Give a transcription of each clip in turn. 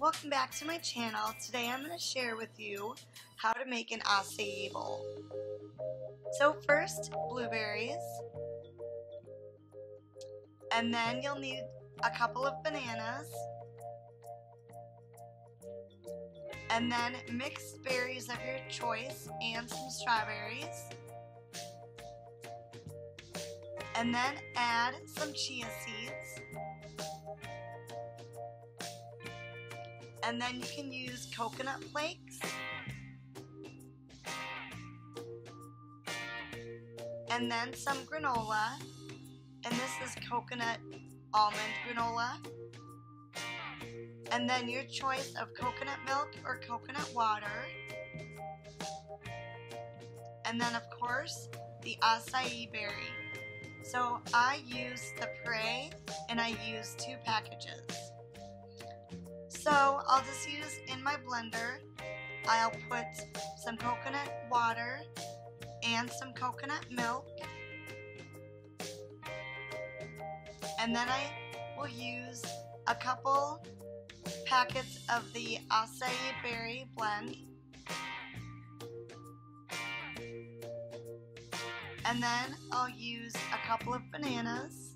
Welcome back to my channel. Today I'm going to share with you how to make an acai bowl. So first, blueberries. And then you'll need a couple of bananas. And then mixed berries of your choice and some strawberries. And then add some chia seeds. And then you can use coconut flakes. And then some granola. And this is coconut almond granola. And then your choice of coconut milk or coconut water. And then of course, the acai berry. So I use the puree and I use two packages. So I'll just use in my blender, I'll put some coconut water and some coconut milk. And then I will use a couple packets of the acai berry blend. And then I'll use a couple of bananas.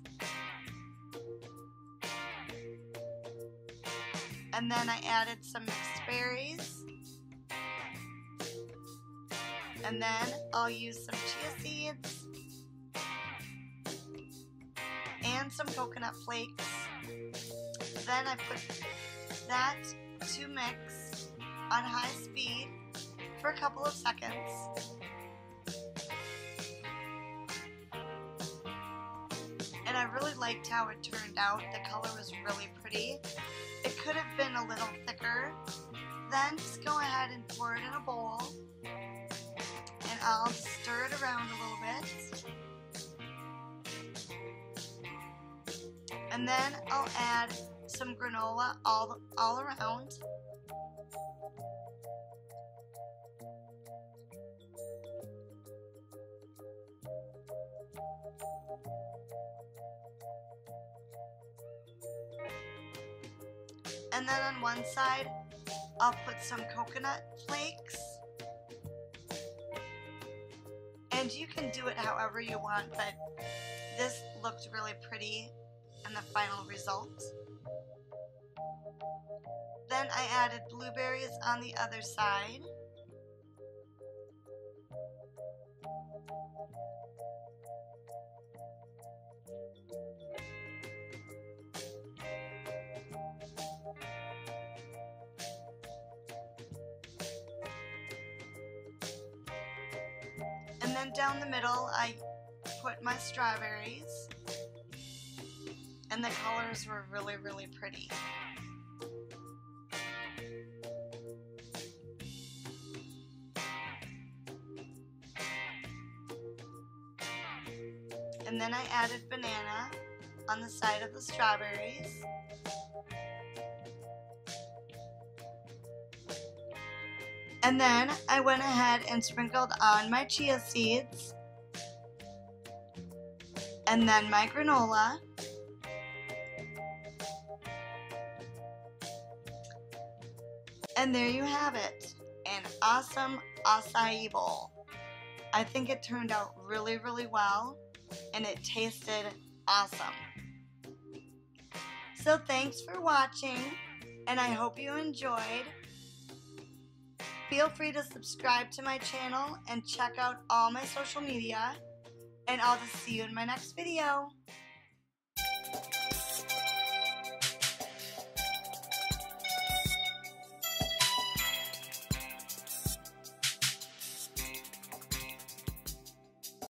And then I added some mixed berries. And then I'll use some chia seeds. And some coconut flakes. Then I put that to mix on high speed for a couple of seconds. And I really liked how it turned out. The color was really pretty. Little thicker. Then just go ahead and pour it in a bowl. And I'll stir it around a little bit. And then I'll add some granola all, all around. And then on one side, I'll put some coconut flakes. And you can do it however you want, but this looked really pretty in the final result. Then I added blueberries on the other side. Then down the middle, I put my strawberries. And the colors were really, really pretty. And then I added banana on the side of the strawberries. And then I went ahead and sprinkled on my chia seeds. And then my granola. And there you have it, an awesome acai bowl. I think it turned out really, really well, and it tasted awesome. So thanks for watching, and I hope you enjoyed. Feel free to subscribe to my channel and check out all my social media, and I'll just see you in my next video.